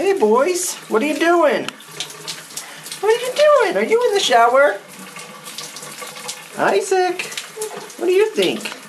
Hey, boys. What are you doing? What are you doing? Are you in the shower? Isaac, what do you think?